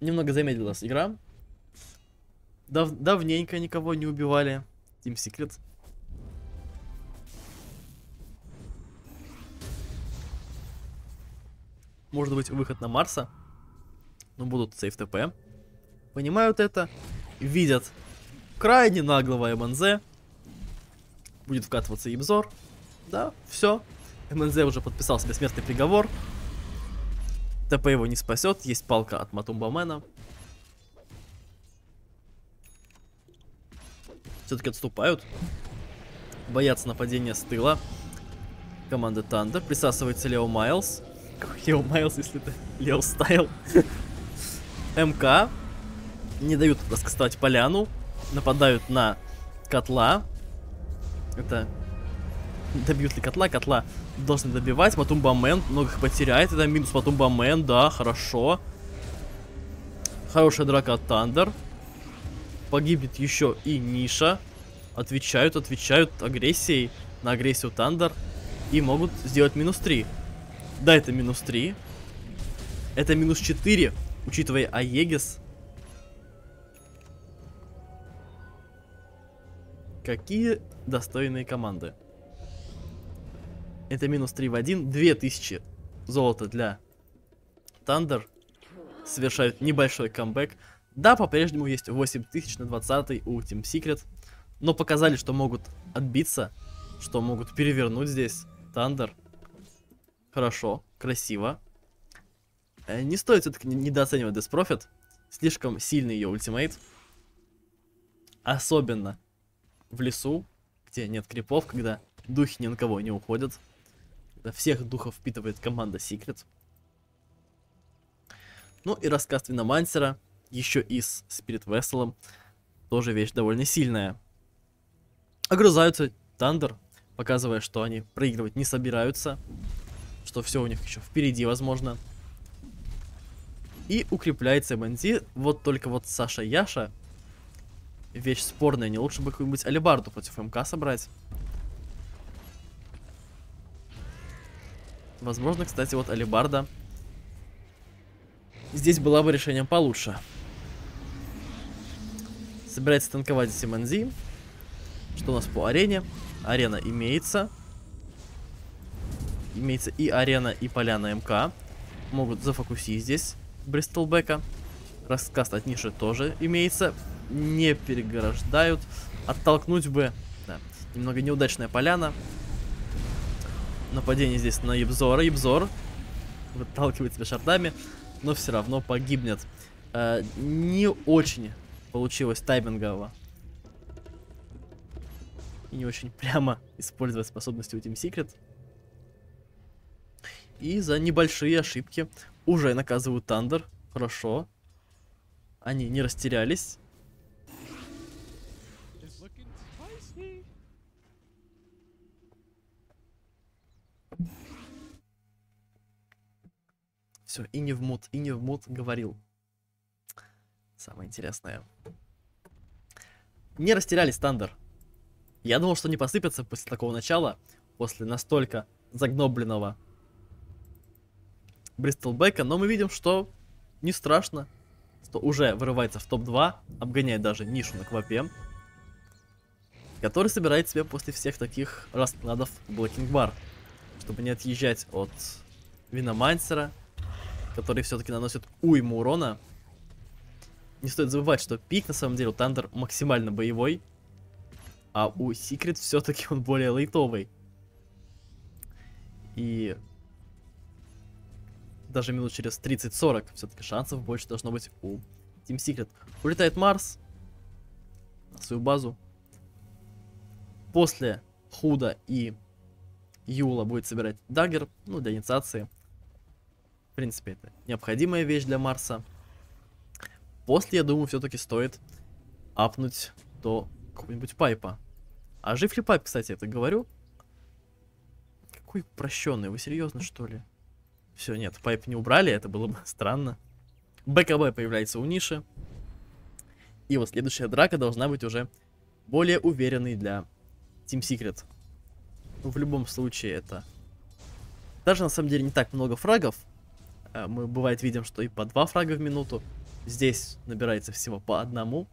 немного замедлилась игра. Дав давненько никого не убивали. Team Secret. Может быть, выход на Марса. Но будут сейф ТП. Понимают это. Видят крайне наглого МНЗ. Будет вкатываться Ибзор. Да, все. МНЗ уже подписал себе смертный приговор. ТП его не спасет. Есть палка от Матумбамена. Все-таки отступают. Боятся нападения с тыла. Команда Танда. Присасывается Лео Майлз. Лео Майлз, если это Лео Стайл. МК. Не дают раскастовать поляну. Нападают на котла. Это... Добьют ли котла? Котла должны добивать. Матумбамен многих потеряет. Это минус Матумбамен, да, хорошо. Хорошая драка от Тандер. Погибнет еще и Ниша. Отвечают, отвечают агрессией на агрессию Тандер. И могут сделать минус 3. Да, это минус 3. Это минус 4, учитывая Аегис. Какие достойные команды. Это минус 3 в 1. 2000 золота для Тандер. Совершают небольшой камбэк. Да, по-прежнему есть 8000 на 20 у Team Secret. Но показали, что могут отбиться. Что могут перевернуть здесь Тандер. Хорошо, красиво. Э, не стоит все-таки недооценивать Death Prophet. Слишком сильный ее ультимейт. Особенно в лесу, где нет крипов, когда духи ни на кого не уходят. Когда всех духов впитывает команда Secret. Ну и рассказ Виномансера еще и с Спирит Веселом. Тоже вещь довольно сильная. Огрызаются Тандер, показывая, что они проигрывать не собираются. Что все у них еще впереди, возможно. И укрепляется МНТ. Вот только вот Саша Яша. Вещь спорная. Не лучше бы какую-нибудь Алибарду против МК собрать. Возможно, кстати, вот Алибарда здесь была бы решением получше собирается танковать Симонзи. Что у нас по арене? Арена имеется. Имеется и арена, и поляна МК. Могут зафокусить здесь Бристолбека. Раскаст от Ниши тоже имеется. Не переграждают. Оттолкнуть бы. Да, немного неудачная поляна. Нападение здесь на Ебзора. Ебзор выталкивает себя шардами, но все равно погибнет. Э, не очень получилось таймингово. И не очень прямо использовать способности у Team Secret. И за небольшие ошибки уже наказывают Тандер. Хорошо. Они не растерялись. Все, и не в мут, и не в мут говорил. Самое интересное. Не растеряли стандар. Я думал, что не посыпятся после такого начала, после настолько загнобленного Бристолбека, но мы видим, что не страшно, что уже вырывается в топ-2, обгоняет даже нишу на квапе, который собирает себе после всех таких раскладов Блокинг Бар, чтобы не отъезжать от Виномансера, который все-таки наносит уйму урона, не стоит забывать, что пик на самом деле у Тандер максимально боевой, а у Секрет все-таки он более лейтовый. И даже минут через 30-40 все-таки шансов больше должно быть у Team Secret. Улетает Марс на свою базу. После Худа и Юла будет собирать даггер, ну, для инициации. Принципе, это необходимая вещь для Марса. После, я думаю, все-таки стоит апнуть до какого-нибудь пайпа. А жив ли пайп, кстати, это говорю? Какой прощенный, вы серьезно, что ли? Все, нет, пайп не убрали, это было бы странно. БКБ появляется у Ниши. И вот следующая драка должна быть уже более уверенной для Team Secret. Ну, в любом случае, это... Даже, на самом деле, не так много фрагов. Э, мы, бывает, видим, что и по два фрага в минуту Здесь набирается всего по одному.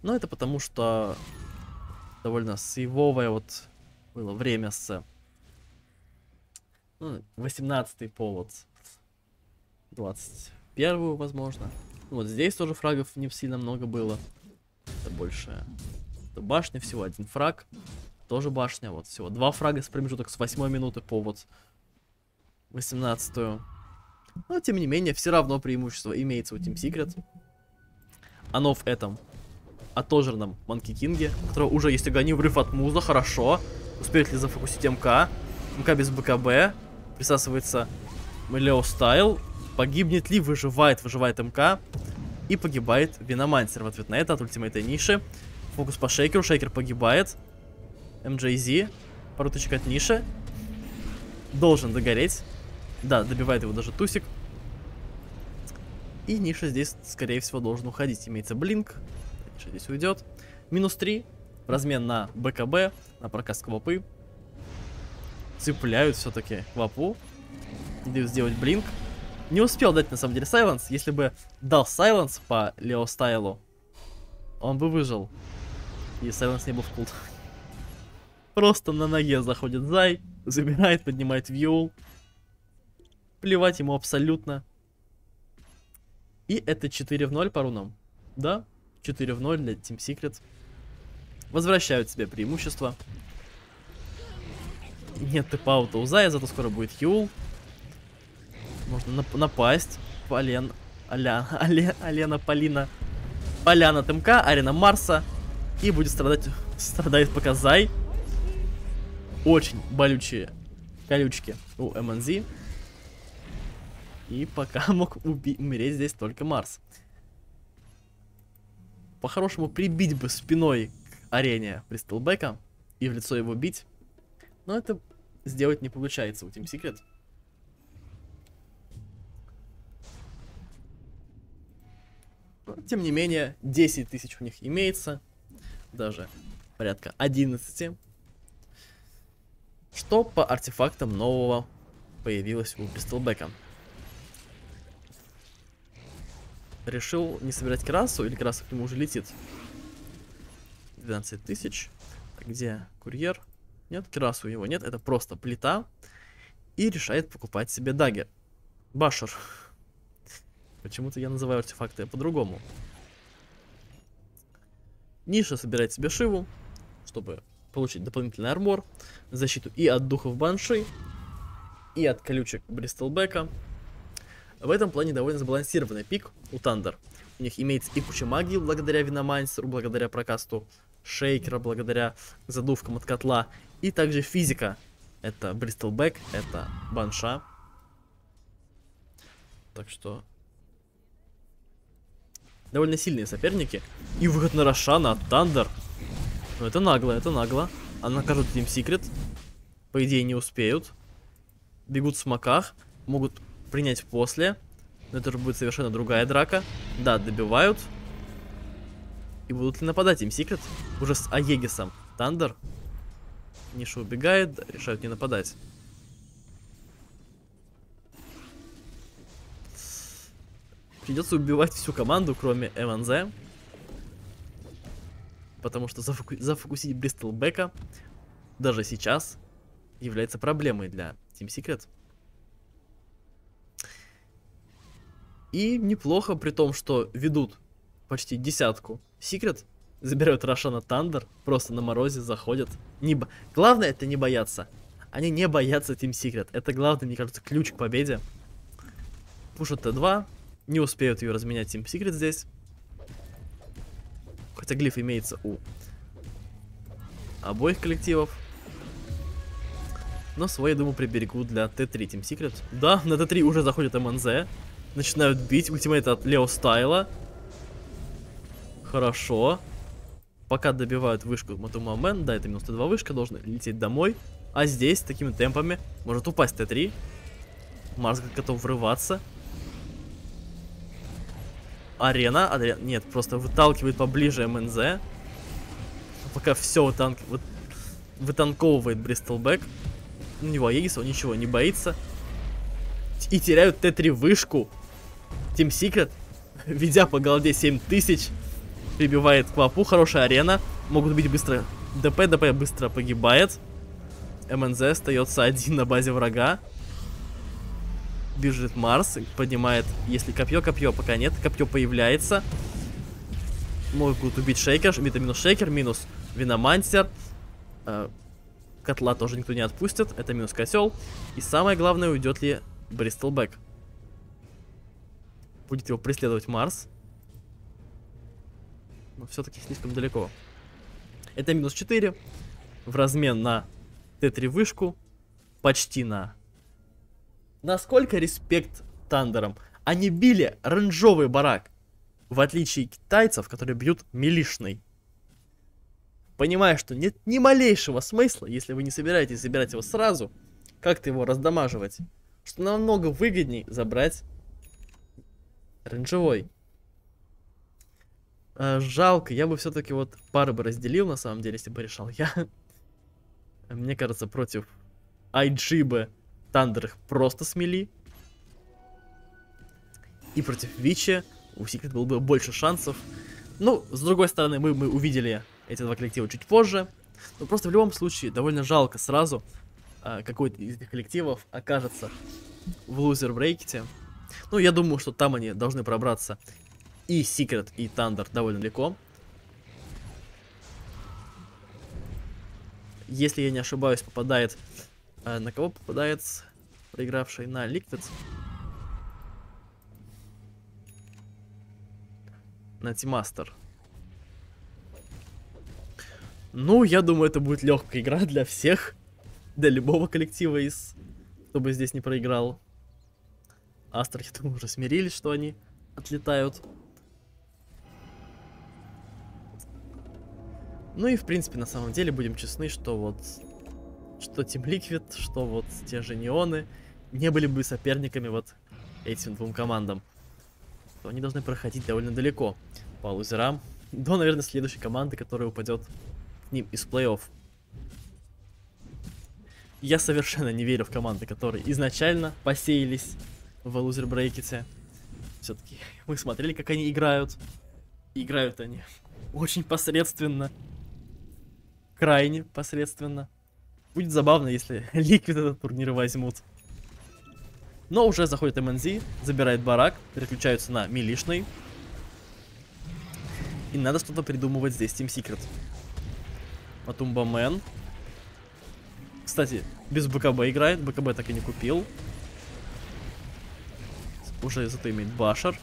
Но это потому, что довольно сейвовое вот было время с ну, 18 повод 21 возможно. Вот здесь тоже фрагов не сильно много было. Это больше это башня, всего один фраг. Тоже башня, вот всего два фрага с промежуток с 8 минуты по вот 18 -ю. Но тем не менее, все равно преимущество имеется у Team Secret. Оно в этом отожерном Манки Кинге, у которого уже есть огонь врыв от муза, хорошо. Успеет ли зафокусить МК? МК без БКБ. Присасывается Лео Стайл. Погибнет ли? Выживает, выживает МК. И погибает Веномансер в ответ на это от ультимейта Ниши. Фокус по Шейкеру, Шейкер погибает. MNZ. Пару точек от Ниши. Должен догореть. Да, добивает его даже Тусик. И Ниша здесь, скорее всего, должен уходить. Имеется Blink. Ниша здесь уйдет. Минус 3. Размен на БКБ, на прокаст Квапы. Цепляют все-таки Квапу. Дают сделать Блинк. Не успел дать, на самом деле, Сайленс. Если бы дал Сайленс по Лео Стайлу, он бы выжил. И Сайленс не был в култ. Просто на ноге заходит Зай, забирает, поднимает вьюл. Плевать ему абсолютно. И это 4 в 0 по рунам. Да, 4 в 0 для Team Secret. Возвращают себе преимущество. Нет тэп-аута у Зая, зато скоро будет Юл. Можно нап напасть. Полен... Аля... Але... Алена Полина. Поляна ТМК, арена Марса. И будет страдать... Страдает пока Зай. Очень болючие колючки у МНЗ. И пока мог умереть здесь только Марс. По-хорошему прибить бы спиной к арене Пристелбека и в лицо его бить. Но это сделать не получается у Team Secret. Но, тем не менее, 10 тысяч у них имеется. Даже порядка 11. Что по артефактам нового появилось у Пристелбека? Решил не собирать красу, или краса к нему уже летит. 12 тысяч. Где курьер? Нет, красу его нет, это просто плита. И решает покупать себе дагер. Башер. Почему-то я называю артефакты по-другому. Ниша собирает себе Шиву, чтобы получить дополнительный армор, защиту и от духов Банши, и от колючек Бристлбека. В этом плане довольно сбалансированный пик у Тандер. У них имеется и куча магии благодаря Виномансеру, благодаря прокасту Шейкера, благодаря задувкам от котла. И также физика. Это Бристлбэк, это Банша. Так что... Довольно сильные соперники. И выход на Рошана от Тандер. Ну это нагло, это нагло. А накажут Team Secret. По идее не успеют. Бегут в смоках. Могут принять после. Но это уже будет совершенно другая драка. Да, добивают. И будут ли нападать Team Secret? Уже с Аегисом. Тандер. Ниша убегает, решают не нападать. Придется убивать всю команду, кроме МНЗ. Потому что зафоку зафокусить Бристол Бека даже сейчас является проблемой для Team Secret. И неплохо, при том, что ведут почти десятку. Секрет забирают Рошана Тандер, просто на морозе заходят. Не бо... Главное это не бояться. Они не боятся Team Secret. Это главный, мне кажется, ключ к победе. Пушат Т2. Не успеют ее разменять Team Secret здесь. Хотя глиф имеется у обоих коллективов. Но свой, я думаю, приберегут для Т3 Team Secret. Да, на Т3 уже заходит MNZ. Начинают бить. Ультимейт от Лео Стайла. Хорошо. Пока добивают вышку Матумбамен. Да, это минус Т2 вышка. Должен лететь домой. А здесь, такими темпами, может упасть Т3. Марс готов врываться. Арена. Арена. Нет, просто выталкивает поближе МНЗ. Пока все вытанк... вы... вытанковывает Бристлбэк. У него он ничего не боится. И теряют Т3 вышку. Team Secret ведя по голде 7000, прибивает Квапу, хорошая арена, могут бить быстро ДП, ДП быстро погибает, MNZ остается один на базе врага, бежит Марс, поднимает, если копье, копье пока нет, копье появляется, могут убить Шейкер, это минус Шейкер, минус Веномансер, э, котла тоже никто не отпустит, это минус котел, и самое главное, уйдет ли Бристлбэк. Будет его преследовать Марс. Но все-таки слишком далеко. Это минус 4. В размен на Т3 вышку. Почти на... Насколько респект Тандерам. Они били оранжевый барак. В отличие китайцев, которые бьют милишный. Понимая, что нет ни малейшего смысла, если вы не собираетесь забирать его сразу, как-то его раздамаживать. Что намного выгодней забрать Ренжевой. А, жалко, я бы все-таки вот пары бы разделил, на самом деле, если бы решал я. Мне кажется, против IG бы Тандер их просто смели. И против Вичи у Секрет было бы больше шансов. Ну, с другой стороны, мы, мы увидели эти два коллектива чуть позже. Но просто в любом случае довольно жалко сразу а, какой-то из этих коллективов окажется в лузер брейкете. Ну, я думаю, что там они должны пробраться и Secret, и Thunder довольно легко. Если я не ошибаюсь, попадает... Э, на кого попадает проигравший? На Liquid. На Тимастер. Ну, я думаю, это будет легкая игра для всех. Для любого коллектива из... Кто бы здесь не проиграл. Астр, я думаю, уже смирились, что они отлетают. Ну и, в принципе, на самом деле, будем честны, что вот... Что Team Liquid, что вот те же Неоны не были бы соперниками вот этим двум командам. То они должны проходить довольно далеко по лузерам. До, наверное, следующей команды, которая упадет к ним из плей-офф. Я совершенно не верю в команды, которые изначально посеялись в лузер брейкете. Все-таки мы смотрели, как они играют. играют они очень посредственно. Крайне посредственно. Будет забавно, если Ликвид этот турнир возьмут. Но уже заходит МНЗ, забирает барак, переключаются на милишный. И надо что-то придумывать здесь, Team Secret. Матумба Мэн. Кстати, без БКБ играет, БКБ так и не купил. Уже зато имеет Башер.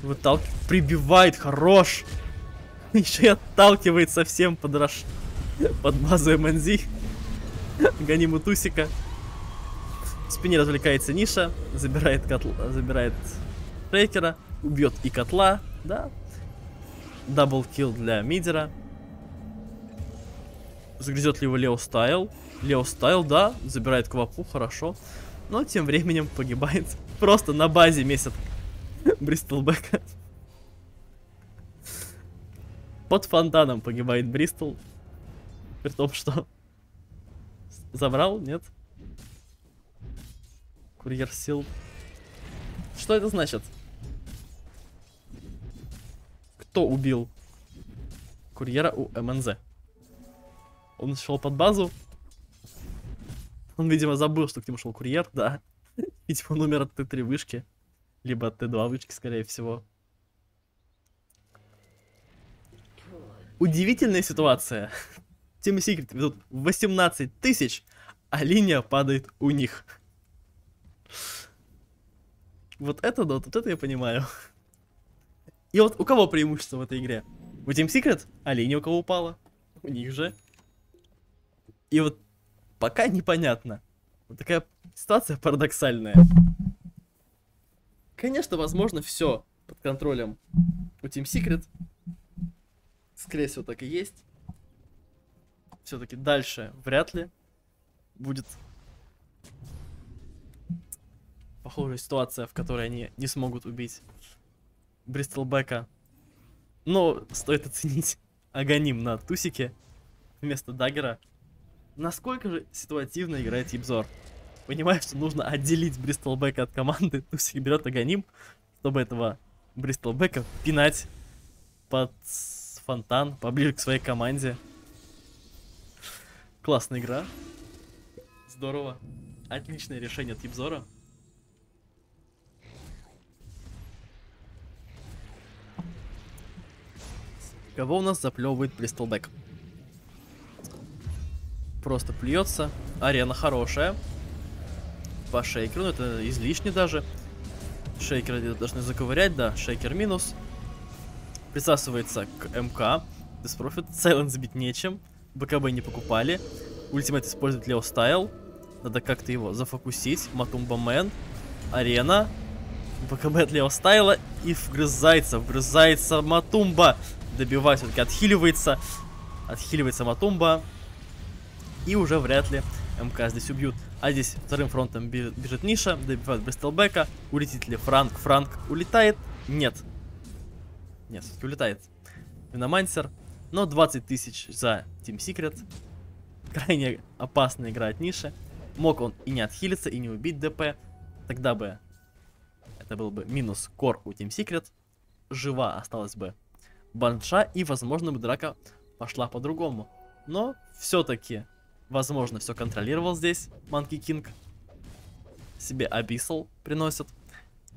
Выталкивает. Прибивает, хорош. Еще и отталкивает совсем под раш... Под базу МНЗ. Гоним у Тусика. В спине развлекается Ниша. Забирает котла. Забирает Трекера. Убьет и котла. Да. Double kill для мидера. Загрызет ли его Лео Стайл? Лео Стайл, да. Забирает Квапу, хорошо. Но тем временем погибает просто на базе месяц Бристлбека. Под фонтаном погибает Бристл. При том, что... Забрал? Нет? Курьер сил. Что это значит? Кто убил курьера у МНЗ? Он шел под базу, он, видимо, забыл, что к нему шел курьер, да. Видимо, он умер от Т3 вышки. Либо от Т2 вышки, скорее всего. Удивительная ситуация. Team Secret ведут 18 тысяч, а линия падает у них. Вот это, да, вот это я понимаю. И вот у кого преимущество в этой игре? У Team Secret? А линия у кого упала? У них же. И вот пока непонятно. Вот такая ситуация парадоксальная. Конечно, возможно, все под контролем у Team Secret. Скорее всего, так и есть. Все-таки дальше вряд ли будет похожая ситуация, в которой они не смогут убить Бристолбека. Но стоит оценить Аганим на Тусике вместо Даггера насколько же ситуативно играет Ебзор. Понимаю, что нужно отделить Бристолбека от команды, Тусик берет Аганим, чтобы этого Бристол Бека пинать под фонтан, поближе к своей команде. Классная игра. Здорово. Отличное решение от Ебзора. Кого у нас заплевывает Бристолбек? Просто плюется. Арена хорошая. По шейкеру, ну это излишне даже. Шейкер должны заковырять, да. Шейкер минус. Присасывается к МК. Death Prophet. Silence сбить нечем. БКБ не покупали. Ultimate использует Лео Стайл. Надо как-то его зафокусить. Матумба Мэн. Арена. БКБ от Лео Стайла. И вгрызается, вгрызается Матумба добивать, все-таки отхиливается. Отхиливается Матумба. И уже вряд ли МК здесь убьют. А здесь вторым фронтом бежит Ниша, добивает Бристелбека. Улетит ли Франк? Франк улетает? Нет. Нет, все-таки улетает. Виномансер. Но 20 тысяч за Team Secret. Крайне опасная игра от Ниши. Мог он и не отхилиться, и не убить ДП. Тогда бы это был бы минус кор у Team Secret. Жива осталась бы банша, и, возможно, бы драка пошла по-другому. Но все-таки, возможно, все контролировал здесь Манки Кинг. Себе Абиссал приносит.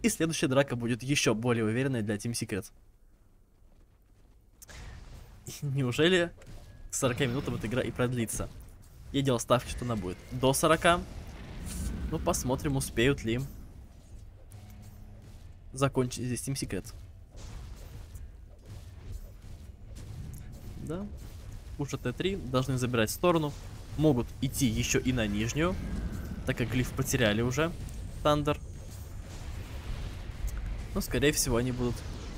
И следующая драка будет еще более уверенной для Team Secret. И неужели к 40 минутам эта игра и продлится? Я делал ставки, что она будет до 40. Ну, посмотрим, успеют ли закончить здесь Team Secret. да. Пушат Т3, должны забирать сторону. Могут идти еще и на нижнюю, так как глиф потеряли уже. Тандер. Но, скорее всего, они будут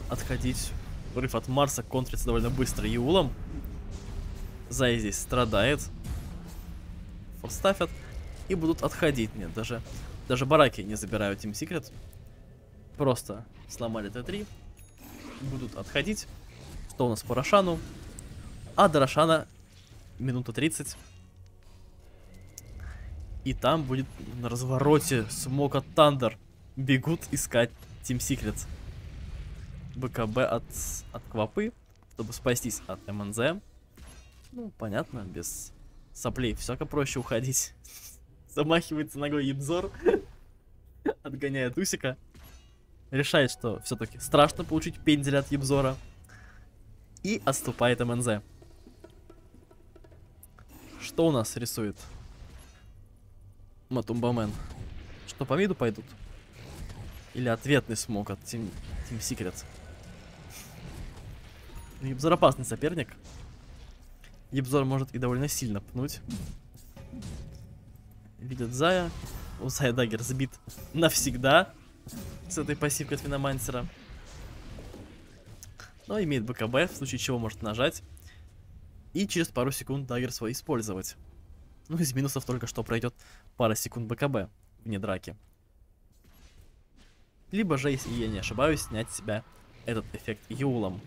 отходить. Рыв от Марса контрится довольно быстро Юлом. Зай здесь страдает. Форставят. И будут отходить. Нет, даже, даже бараки не забирают Team Secret. Просто сломали Т3. Будут отходить. Что у нас по Рошану? А до Рошана минута 30. И там будет на развороте Смок от Тандер. Бегут искать Team Secret. БКБ от, от Квапы, чтобы спастись от МНЗ. Ну, понятно, без соплей всяко проще уходить. Замахивается ногой Ебзор. Отгоняет Усика. Решает, что все-таки страшно получить пендель от Ебзора. И отступает МНЗ. Что у нас рисует? Матумбамен. Что, по миду пойдут? Или ответный смог от Team, Team Secret? Ебзор опасный соперник. Ебзор может и довольно сильно пнуть. Видят Зая. У Зая dagger сбит навсегда с этой пассивкой от Веномансера. Но имеет БКБ, в случае чего может нажать и через пару секунд dagger свой использовать. Ну, из минусов только что пройдет пара секунд БКБ вне драки. Либо же, если я не ошибаюсь, снять с себя этот эффект Юлом.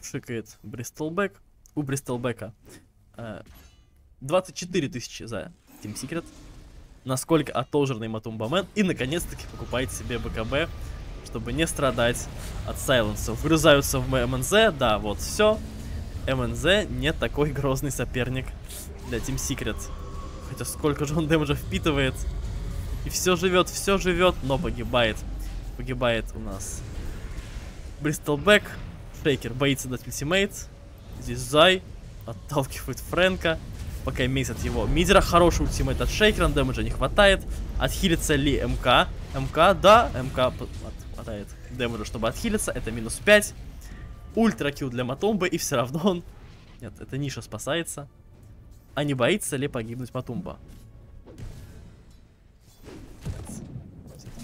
Шикает Бристолбек. У Бристолбека э, 24 тысячи за Team Secret. Насколько отожранный Матумбамен. И наконец-таки покупает себе БКБ чтобы не страдать от сайленсов. Врезаются в МНЗ, да, вот, все. МНЗ не такой грозный соперник для Team Secret. Хотя сколько же он дэмэджа впитывает. И все живет, все живет, но погибает. Погибает у нас Bristleback. Шейкер боится дать ultimate. Здесь Зай отталкивает Фрэнка. Пока месят его мидера. Хороший ultimate от Шейкера, дэмэджа не хватает. Отхилится ли МК? МК, да, МК хватает дэмэджа, чтобы отхилиться. Это минус 5. Ultra kill для Матумбы, и все равно он... Нет, это Nisha спасается. А не боится ли погибнуть Матумба?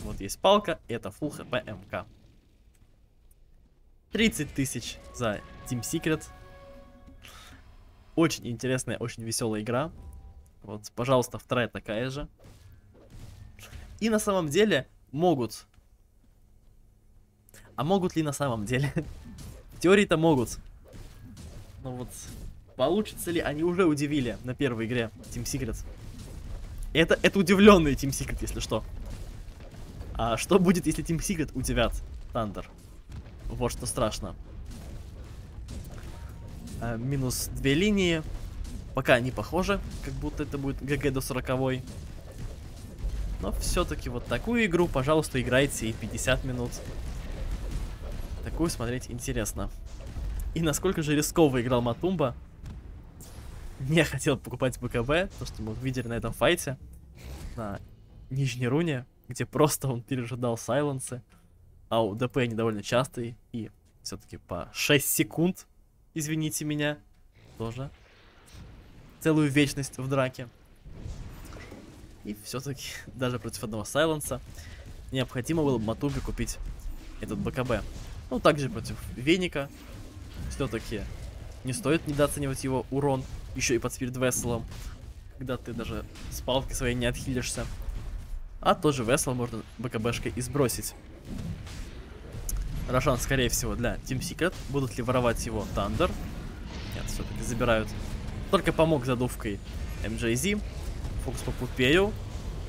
Вот есть палка, это full хп МК. 30 тысяч за Team Secret. Очень интересная, очень веселая игра. Вот, пожалуйста, вторая такая же. И на самом деле могут а могут ли на самом деле? Теории-то могут. Но вот получится ли, они уже удивили на первой игре Team Secret. Это, это удивленный Team Secret, если что. А что будет, если Team Secret удивят Тандер? Вот что страшно. А, минус две линии. Пока не похоже, как будто это будет ГГ до 40 -й. Но все-таки вот такую игру, пожалуйста, играйте и 50 минут. Такую смотреть интересно. И насколько же рисково играл Матумба. Не хотел покупать БКБ, то, что мы видели на этом файте. На нижней руне, где просто он пережидал сайленсы. А у ДП они довольно частые. И все-таки по 6 секунд, извините меня, тоже целую вечность в драке. И все-таки даже против одного сайленса необходимо было Матумбе купить этот БКБ. Ну, также против Веника. Все-таки не стоит недооценивать его урон, еще и под Спирит Веселом, когда ты даже с палки своей не отхилишься. А тоже Весел можно БКБшкой и сбросить. Рошан, скорее всего, для Team Secret. Будут ли воровать его Thunder? Нет, все-таки забирают. Только помог задувкой MJZ. Фокус по Пупею.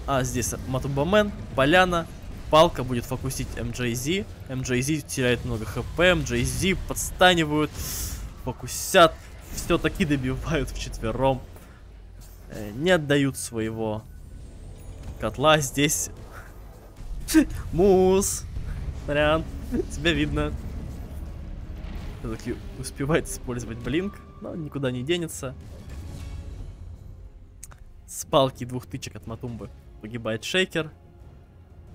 А здесь Матубамен, Поляна, Палка будет фокусить MJZ. MJZ теряет много хп, MJZ подстанивают, фокусят, все-таки добивают в четвером. Э, не отдают своего котла здесь. Мус! Сорян, тебя видно. Все-таки успевает использовать блинк, но никуда не денется. С палки двух тычек от Матумбы погибает Шейкер.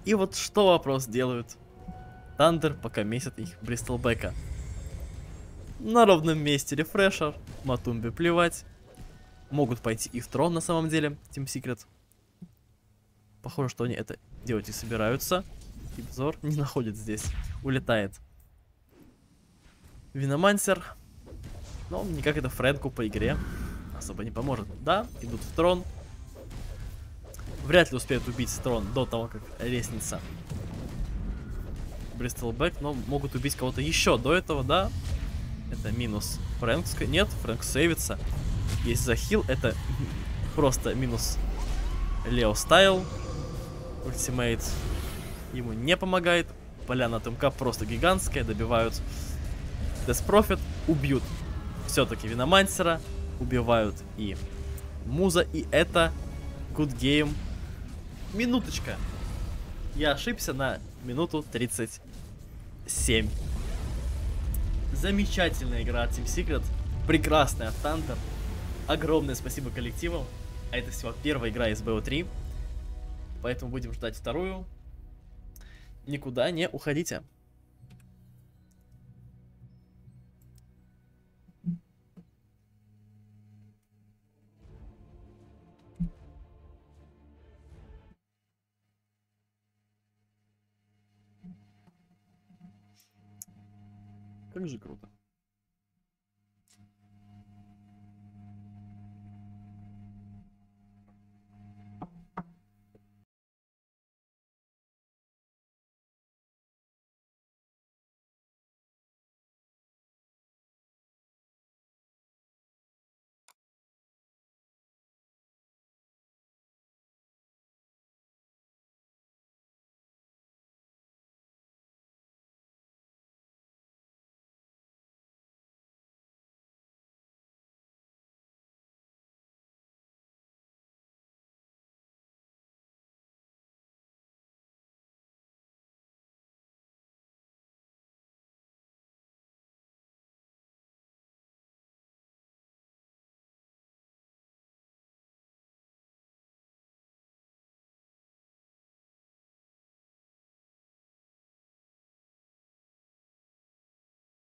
И вот что вопрос делают. Тандер пока месят их Бристолбека. На ровном месте рефрешер, Матумбе плевать. Могут пойти и в трон на самом деле, Team Secret. Похоже, что они это делать и собираются. И взор не находит здесь, улетает. Виномансер. Но никак это Фрэнку по игре особо не поможет. Да, идут в трон. Вряд ли успеют убить трон до того, как реснется Bristleback, но могут убить кого-то еще до этого, да? Это минус. Фрэнк, нет, Фрэнк сейвится. Есть захил, это просто минус Лео Стайл. Ultimate ему не помогает. Поляна от МК просто гигантская, добивают Death Prophet, убьют все-таки Веномансера, убивают и Муза, и это Good Game. Минуточка. Я ошибся на минуту 37. Замечательная игра от Team Secret. Прекрасная от Thunder. Огромное спасибо коллективу. А это всего первая игра из BO3. Поэтому будем ждать вторую. Никуда не уходите. Как же круто.